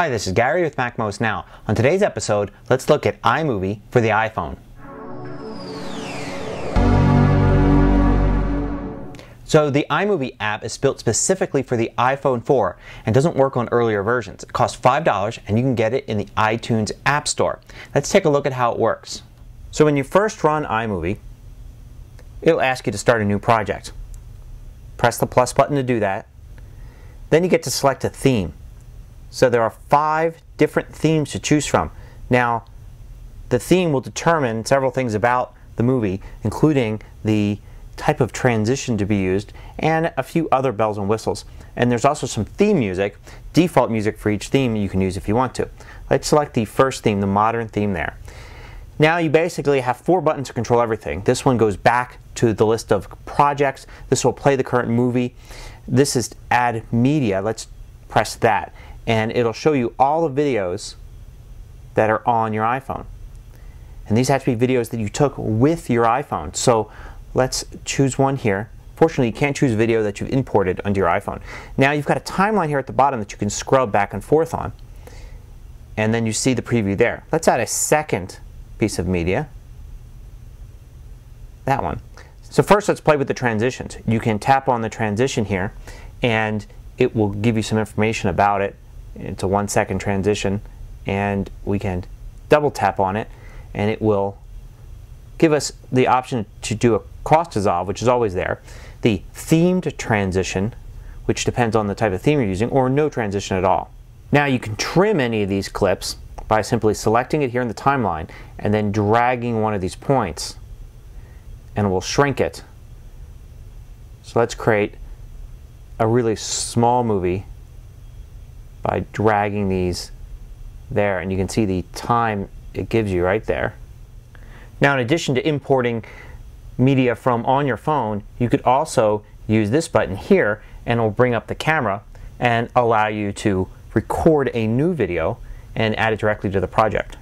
Hi, this is Gary with MacMost Now. On today's episode, let's look at iMovie for the iPhone. So the iMovie app is built specifically for the iPhone 4 and doesn't work on earlier versions. It costs $5 and you can get it in the iTunes App Store. Let's take a look at how it works. So when you first run iMovie, it'll ask you to start a new project. Press the plus button to do that. Then you get to select a theme. So there are five different themes to choose from. Now, the theme will determine several things about the movie, including the type of transition to be used and a few other bells and whistles. And there's also some theme music, default music for each theme you can use if you want to. Let's select the first theme, the modern theme there. Now you basically have four buttons to control everything. This one goes back to the list of projects. This will play the current movie. This is add media. Let's press that and it'll show you all the videos that are on your iPhone. And these have to be videos that you took with your iPhone. So let's choose one here. Fortunately, you can't choose a video that you've imported onto your iPhone. Now you've got a timeline here at the bottom that you can scrub back and forth on. And then you see the preview there. Let's add a second piece of media. That one. So first let's play with the transitions. You can tap on the transition here and it will give you some information about it it's a one second transition and we can double tap on it and it will give us the option to do a cross dissolve which is always there the themed transition which depends on the type of theme you're using or no transition at all. Now you can trim any of these clips by simply selecting it here in the timeline and then dragging one of these points and we'll shrink it. So let's create a really small movie by dragging these there and you can see the time it gives you right there. Now in addition to importing media from on your phone you could also use this button here and it will bring up the camera and allow you to record a new video and add it directly to the project.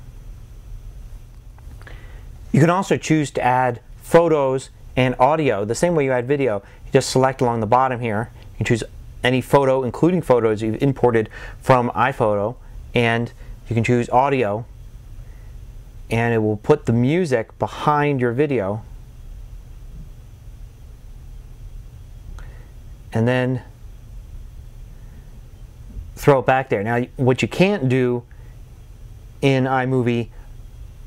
You can also choose to add photos and audio the same way you add video. You just select along the bottom here. You choose any photo, including photos you've imported from iPhoto, and you can choose audio, and it will put the music behind your video. And then throw it back there. Now, what you can't do in iMovie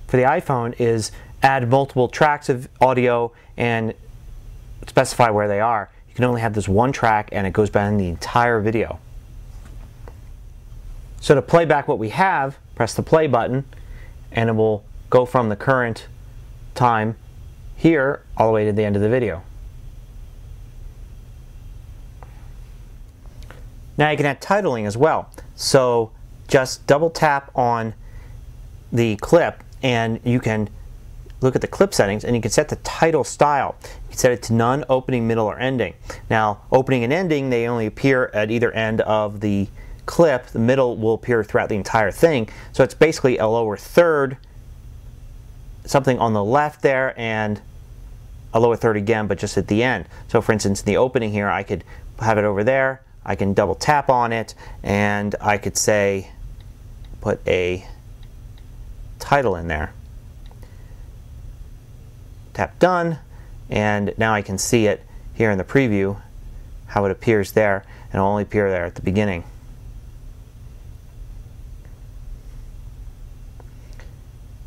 for the iPhone is add multiple tracks of audio and specify where they are. Can only have this one track and it goes behind the entire video. So to play back what we have, press the play button and it will go from the current time here all the way to the end of the video. Now you can add titling as well. So just double tap on the clip and you can look at the clip settings and you can set the title style. You can set it to none, opening, middle, or ending. Now, opening and ending, they only appear at either end of the clip. The middle will appear throughout the entire thing. So it's basically a lower third, something on the left there, and a lower third again, but just at the end. So for instance, in the opening here, I could have it over there. I can double tap on it, and I could say, put a title in there tap done and now I can see it here in the preview how it appears there and it'll only appear there at the beginning.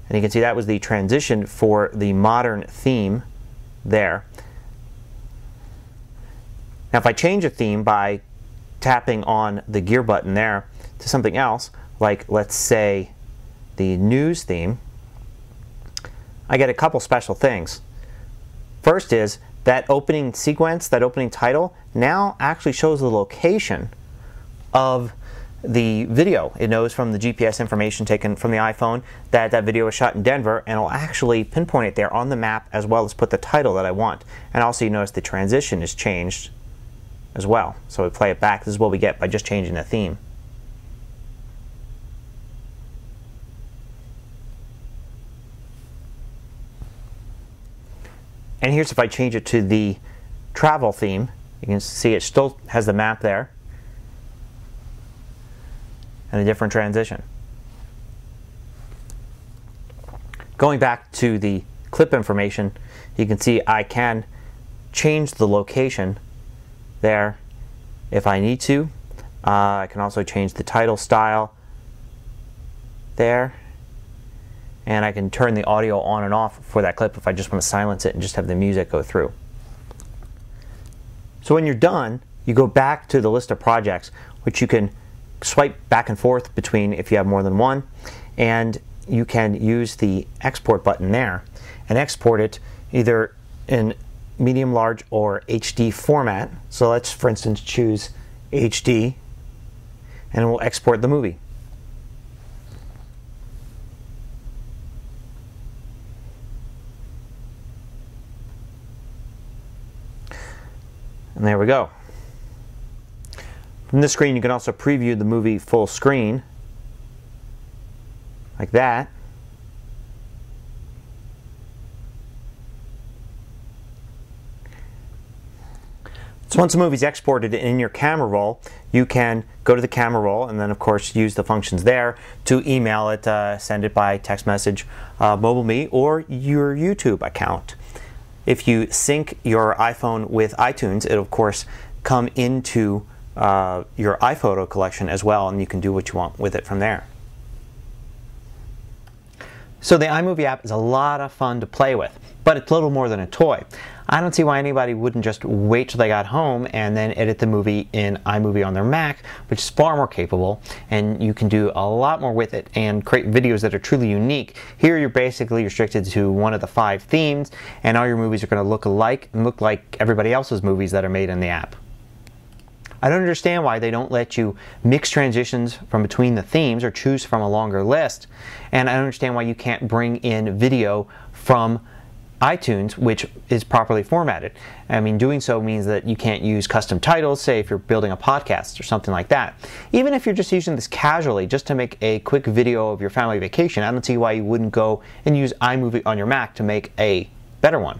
And you can see that was the transition for the modern theme there. Now if I change a theme by tapping on the gear button there to something else, like let's say the news theme, I get a couple special things. First is that opening sequence, that opening title, now actually shows the location of the video. It knows from the GPS information taken from the iPhone that that video was shot in Denver and it'll actually pinpoint it there on the map as well as put the title that I want. And also you notice the transition is changed as well. So we play it back. This is what we get by just changing the theme. And here's if I change it to the travel theme. You can see it still has the map there. and a different transition. Going back to the clip information, you can see I can change the location there if I need to. Uh, I can also change the title style there. And I can turn the audio on and off for that clip if I just want to silence it and just have the music go through. So when you're done, you go back to the list of projects, which you can swipe back and forth between if you have more than one. And you can use the export button there and export it either in medium, large, or HD format. So let's, for instance, choose HD and we'll export the movie. And there we go. From this screen, you can also preview the movie full screen, like that. So once the movie is exported in your camera roll, you can go to the camera roll and then of course use the functions there to email it, uh, send it by text message, uh, MobileMe, or your YouTube account. If you sync your iPhone with iTunes, it'll of course come into uh, your iPhoto collection as well and you can do what you want with it from there. So the iMovie app is a lot of fun to play with, but it's little more than a toy. I don't see why anybody wouldn't just wait till they got home and then edit the movie in iMovie on their Mac, which is far more capable, and you can do a lot more with it and create videos that are truly unique. Here you're basically restricted to one of the five themes, and all your movies are going to look alike and look like everybody else's movies that are made in the app. I don't understand why they don't let you mix transitions from between the themes or choose from a longer list. And I don't understand why you can't bring in video from iTunes, which is properly formatted. I mean, doing so means that you can't use custom titles, say if you're building a podcast or something like that. Even if you're just using this casually, just to make a quick video of your family vacation, I don't see why you wouldn't go and use iMovie on your Mac to make a better one.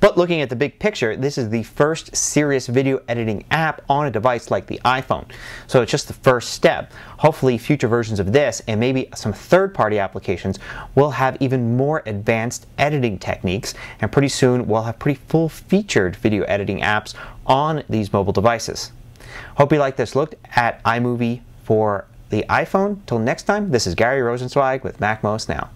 But looking at the big picture, this is the first serious video editing app on a device like the iPhone. So it's just the first step. Hopefully future versions of this and maybe some third-party applications will have even more advanced editing techniques and pretty soon we'll have pretty full-featured video editing apps on these mobile devices. Hope you like this look at iMovie for the iPhone. Till next time, this is Gary Rosenzweig with MacMost Now.